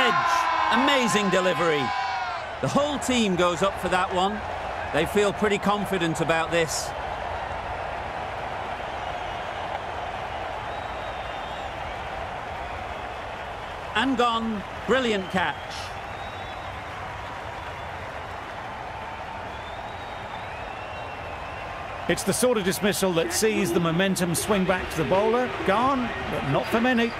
edge. Amazing delivery. The whole team goes up for that one. They feel pretty confident about this. And gone. Brilliant catch. It's the sort of dismissal that sees the momentum swing back to the bowler. Gone, but not for many.